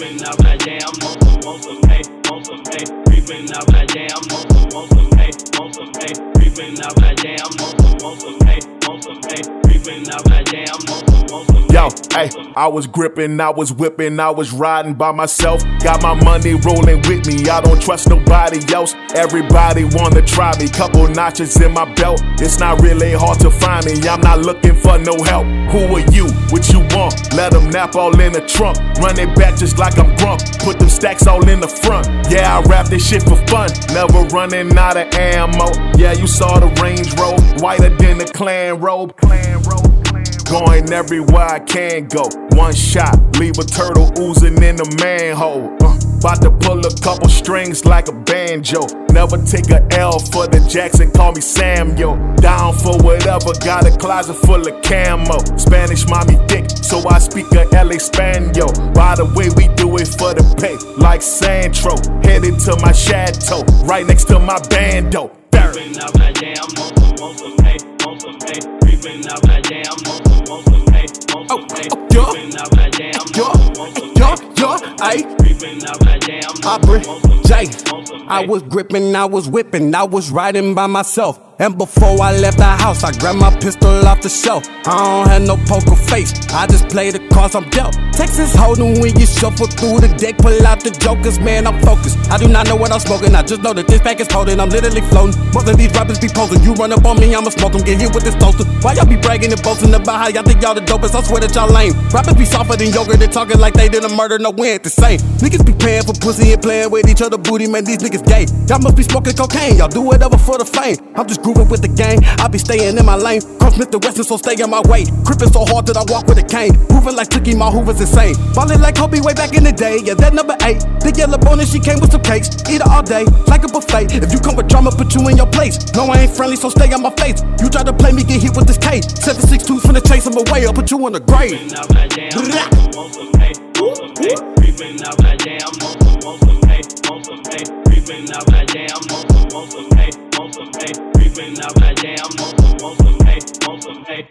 Creeping out that jam, want some, want some, hey, want some, hey. Creeping out that jam, want some, want some, hey, want some, hey. Creeping out want some, want some, hey, want some, hey. Creeping out that jam, hey, I was gripping, I was whipping, I was riding by myself. Got my money rolling with me, I don't trust nobody else. Everybody wanna try me, couple notches in my belt. It's not really hard to find me, I'm not looking for no help. Who are you? What you want? Let them nap all in the trunk. Run it back just like I'm drunk. Put them stacks all in the front. Yeah, I rap this shit for fun. Never running out of ammo. Yeah, you saw the range roll, whiter than the Klan robe. Klan robe. Going everywhere I can go. One shot, leave a turtle oozing in the manhole. Uh, about to pull a couple strings like a banjo. Never take a L for the Jackson, call me Samuel. Down for whatever, got a closet full of camo. Spanish mommy thick, so I speak a LA Spaniel. By the way, we do it for the pay, like Santro. Headed to my chateau, right next to my bando. Creeping out that jam, want some, want some, hey, want some, hey. Creeping out that jam, want some, want some, hey, want some, hey. Creeping out that jam, Yeah, want some, want some, yeah, hey, yeah, want some, ayy. Creeping out that jam, want Aubrey, some, want some, Jay. hey, want some, I was gripping, I was whipping, I was riding by myself. And before I left the house, I grabbed my pistol off the shelf. I don't have no poker face, I just play the cards I'm dealt. Texas hold'em when you shuffle through the deck, pull out the jokers, man, I'm focused. I do not know what I'm smoking, I just know that this pack is potent, I'm literally floating. Most of these rappers be posing, you run up on me, I'ma smoke 'em, get hit with this toaster. Why y'all be bragging and boasting about how y'all think y'all the dopest? I swear that y'all lame. Rappers be softer than yogurt and talking like they did a murder, no, we ain't the same. Niggas be paying for pussy and playing with each other booty, man, these niggas gay. Y'all must be smoking cocaine, y'all do whatever for the fame. I'm just grooving with the gang, I be staying in my lane. Cross Mr. Weston, so stay in my way. Crippin' so hard that I walk with a cane. Moving like Tookie, my Hoover's insane. Ballin' like Kobe way back in the day, yeah, that number eight. Big yellow bonus, she came with some cakes. Eat it all day, like a buffet. If you come with drama, put you in your place. No, I ain't friendly, so stay on my face. You try to play me, get hit with this K. 762's finna chase him away, I'll put you in the grave. Creeping out that jam, want some, want some, hey, want some, hey. Creeping out that jam, want some, want some, hey, want some. Creeping out that jam, want some, want some, hey, want some, hey.